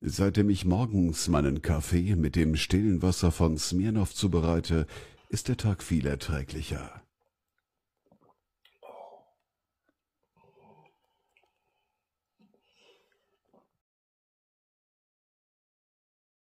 Seitdem ich morgens meinen Kaffee mit dem stillen Wasser von Smirnow zubereite, ist der Tag viel erträglicher.